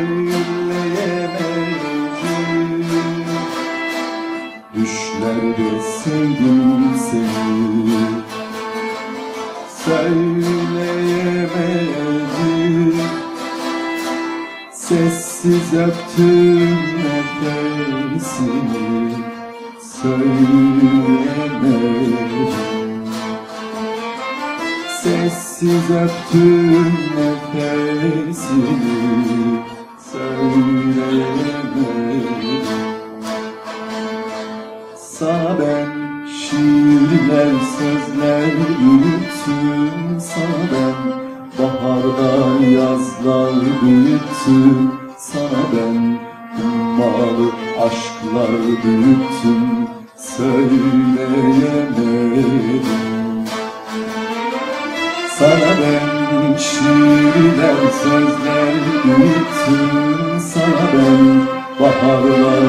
Söyleyemedim Düşlerde sevdim seni Söyleyemedim Sessiz öptüm nefesini Söyleyemedim Sessiz öptüm nefesini sözler büyüttüm Sana ben bahardan yazlar büyüttüm Sana ben. Ummalı aşklar büyüttüm Söyleyemedim sana ben şiirler sözler büyüttüm Sana ben baharlar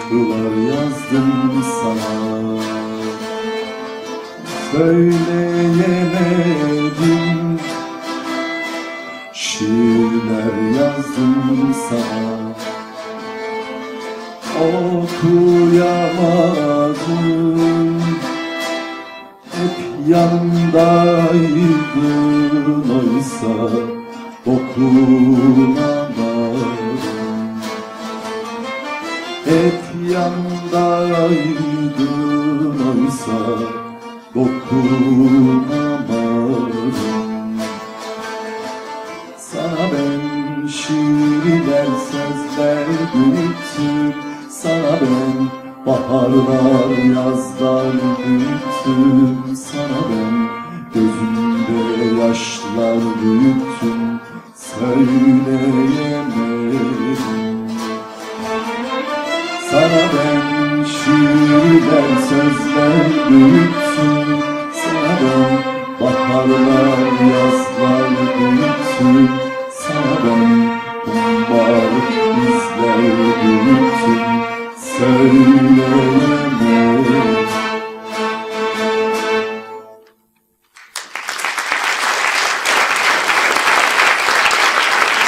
Şarkılar yazdım sana. Söyleyemedim Şiirler yazdım sana. Okuyamadım. Hep yanımdaydın oysa Dokunamadım hep yandaydın oysa dokunamadım Sana ben şiirler sözler büyüttüm. Sana ben baharlar yazlar büyüttüm. Sana ben gözümde yaşlar büyüttüm. Söyleyemedim sözler büyüttüm